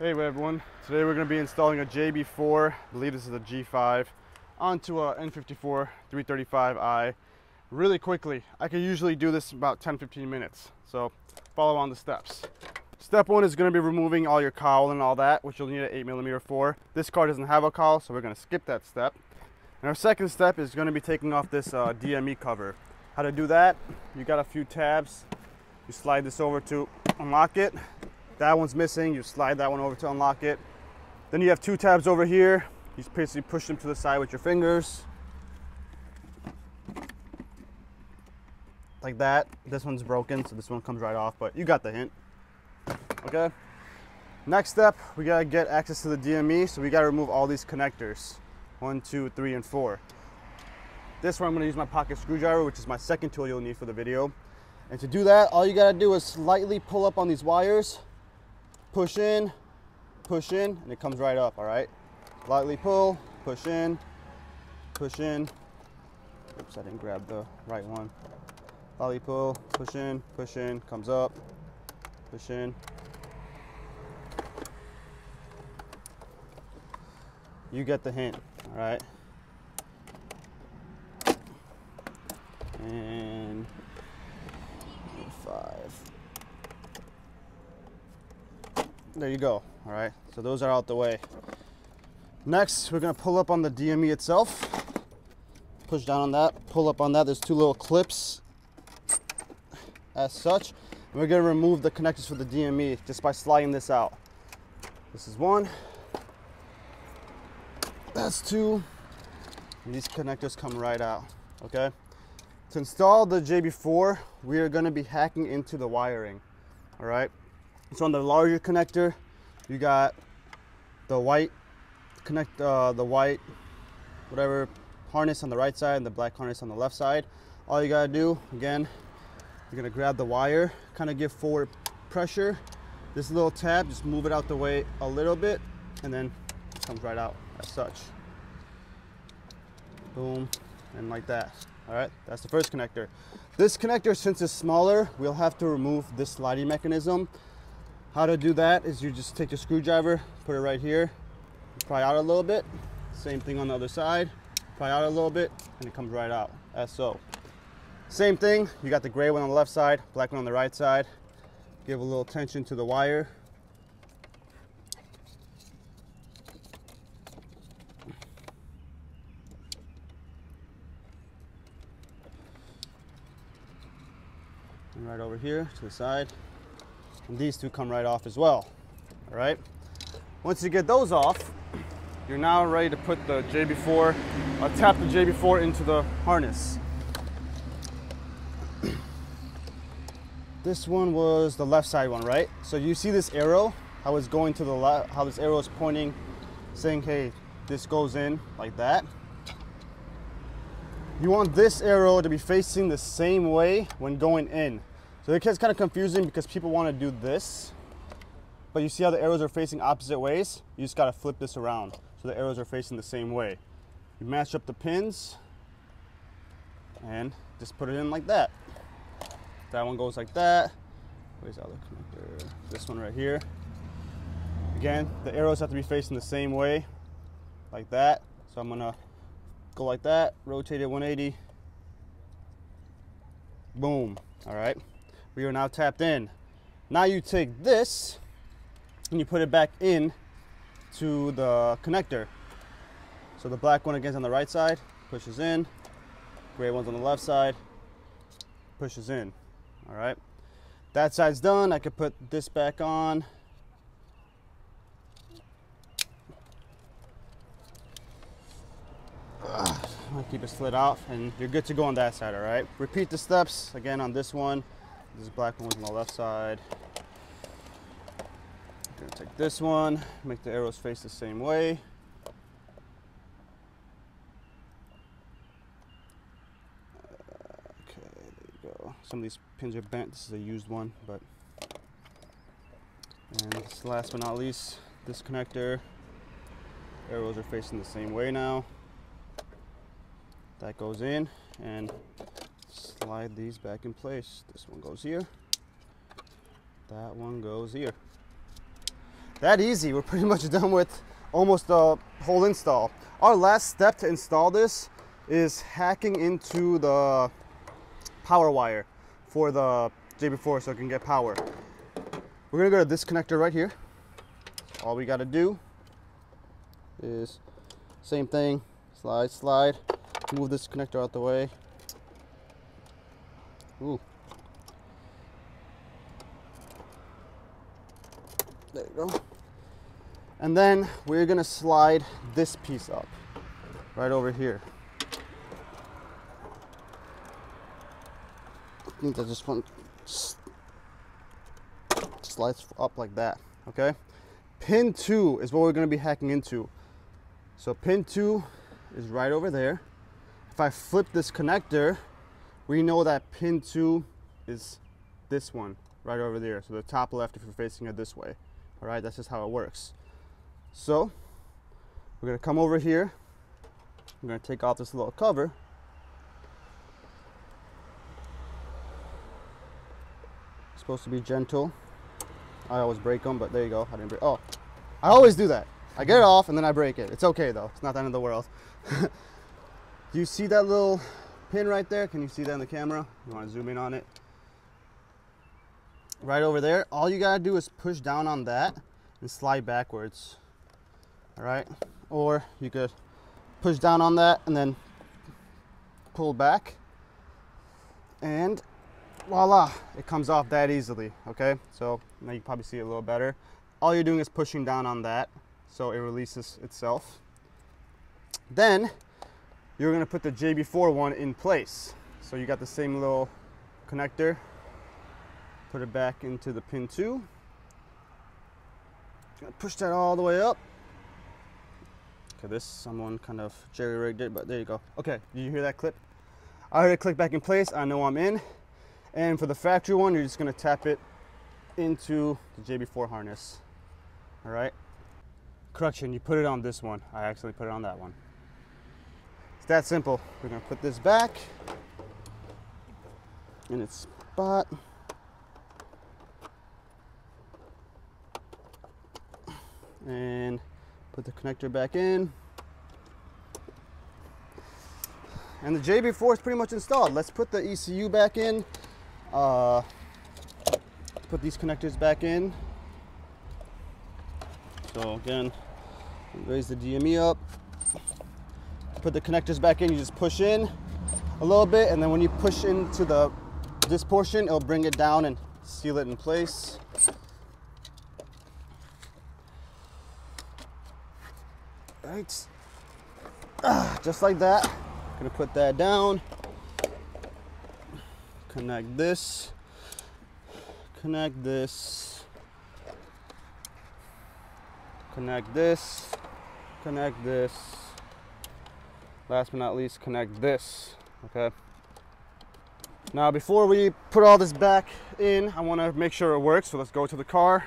Hey everyone, today we're going to be installing a JB4, I believe this is a G5, onto a N54 335i really quickly. I can usually do this in about 10-15 minutes, so follow on the steps. Step one is going to be removing all your cowl and all that, which you'll need an 8mm for. This car doesn't have a cowl, so we're going to skip that step. And our second step is going to be taking off this uh, DME cover. How to do that, you got a few tabs. You slide this over to unlock it. That one's missing, you slide that one over to unlock it. Then you have two tabs over here. You basically push them to the side with your fingers. Like that. This one's broken, so this one comes right off, but you got the hint. Okay? Next step, we gotta get access to the DME, so we gotta remove all these connectors. One, two, three, and four. This one I'm gonna use my pocket screwdriver, which is my second tool you'll need for the video. And to do that, all you gotta do is slightly pull up on these wires, push in, push in, and it comes right up, all right? Lightly pull, push in, push in. Oops, I didn't grab the right one. Lightly pull, push in, push in, comes up, push in. You get the hint, all right? And There you go, all right? So those are out the way. Next, we're gonna pull up on the DME itself. Push down on that, pull up on that. There's two little clips as such. We're gonna remove the connectors for the DME just by sliding this out. This is one, that's two, and these connectors come right out, okay? To install the JB4, we are gonna be hacking into the wiring, all right? So on the larger connector, you got the white connect, uh, the white, whatever harness on the right side and the black harness on the left side. All you gotta do, again, you're gonna grab the wire, kind of give forward pressure. This little tab, just move it out the way a little bit, and then it comes right out as such. Boom, and like that. All right, that's the first connector. This connector, since it's smaller, we'll have to remove this sliding mechanism. How to do that is you just take your screwdriver, put it right here, pry out a little bit. Same thing on the other side, pry out a little bit, and it comes right out, as so. Same thing, you got the gray one on the left side, black one on the right side. Give a little tension to the wire. And right over here to the side. And these two come right off as well, all right? Once you get those off, you're now ready to put the JB4, uh, tap the JB4 into the harness. this one was the left side one, right? So you see this arrow, how it's going to the left, how this arrow is pointing, saying, hey, this goes in like that. You want this arrow to be facing the same way when going in. So it gets kind of confusing because people want to do this, but you see how the arrows are facing opposite ways? You just got to flip this around so the arrows are facing the same way. You match up the pins and just put it in like that. That one goes like that. Where's the other connector? This one right here. Again, the arrows have to be facing the same way, like that. So I'm gonna go like that, rotate it 180. Boom, all right. We are now tapped in. Now you take this and you put it back in to the connector. So the black one again on the right side, pushes in. Gray one's on the left side, pushes in. All right. That side's done. I could put this back on. Keep it slid off and you're good to go on that side, all right? Repeat the steps again on this one. This black one was on the left side. I'm gonna take this one, make the arrows face the same way. Okay, there you go. Some of these pins are bent. This is a used one, but. And this last but not least, this connector. Arrows are facing the same way now. That goes in and slide these back in place. This one goes here. That one goes here. that easy. We're pretty much done with almost the whole install. Our last step to install this is hacking into the power wire for the JB4 so it can get power. We're gonna go to this connector right here. All we gotta do is same thing, slide, slide, move this connector out the way. Ooh. There you go. And then we're gonna slide this piece up right over here. I think that just one slides up like that, okay? Pin two is what we're gonna be hacking into. So pin two is right over there. If I flip this connector, we know that pin two is this one right over there. So the top left if you're facing it this way. All right, that's just how it works. So we're gonna come over here. I'm gonna take off this little cover. supposed to be gentle. I always break them, but there you go. I didn't break. Oh, I always do that. I get it off and then I break it. It's okay though. It's not the end of the world. do you see that little pin right there? Can you see that in the camera? You want to zoom in on it? Right over there. All you gotta do is push down on that and slide backwards. All right. Or you could push down on that and then pull back. And voila, it comes off that easily, okay? So now you probably see it a little better. All you're doing is pushing down on that so it releases itself. Then you're gonna put the JB4 one in place. So you got the same little connector, put it back into the pin two. Push that all the way up. Okay, this someone kind of jerry rigged it, but there you go. Okay, did you hear that clip? I heard it click back in place. I know I'm in. And for the factory one, you're just gonna tap it into the JB4 harness. All right. Correction, you put it on this one. I actually put it on that one. That simple. We're gonna put this back in its spot. And put the connector back in. And the JB4 is pretty much installed. Let's put the ECU back in. Uh, put these connectors back in. So again, raise the DME up. Put the connectors back in, you just push in a little bit, and then when you push into the this portion, it'll bring it down and seal it in place. Right, ah, just like that. Gonna put that down connect this, connect this, connect this, connect this. Last but not least, connect this, okay? Now before we put all this back in, I wanna make sure it works, so let's go to the car.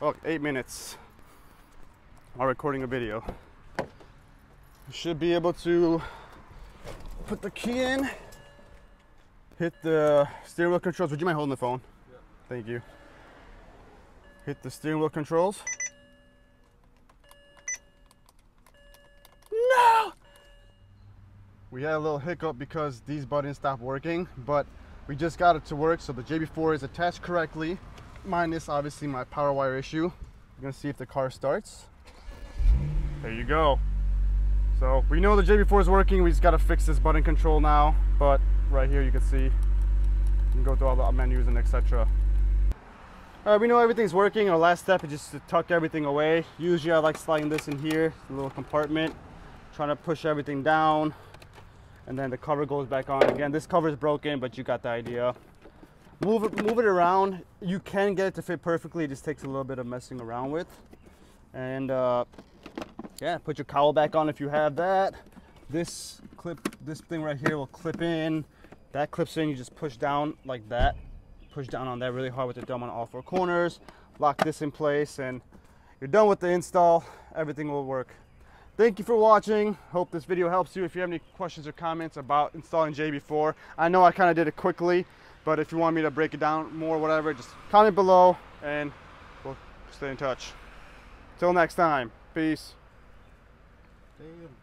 Oh, eight minutes while recording a video. should be able to put the key in hit the steering wheel controls. Would you mind holding the phone? Yeah. Thank you. Hit the steering wheel controls. We had a little hiccup because these buttons stopped working, but we just got it to work. So the JB4 is attached correctly, minus obviously my power wire issue. We're gonna see if the car starts. There you go. So we know the JB4 is working. We just gotta fix this button control now, but right here you can see you can go through all the menus and etc all right we know everything's working our last step is just to tuck everything away usually i like sliding this in here a little compartment trying to push everything down and then the cover goes back on again this cover is broken but you got the idea move it move it around you can get it to fit perfectly it just takes a little bit of messing around with and uh, yeah put your cowl back on if you have that this clip this thing right here will clip in that clips in, you just push down like that. Push down on that really hard with the dome on all four corners. Lock this in place and you're done with the install. Everything will work. Thank you for watching. Hope this video helps you. If you have any questions or comments about installing JB4, I know I kind of did it quickly, but if you want me to break it down more, whatever, just comment below and we'll stay in touch. Till next time, peace. Damn.